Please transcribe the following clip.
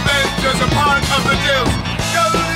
revenge as a part of the deal.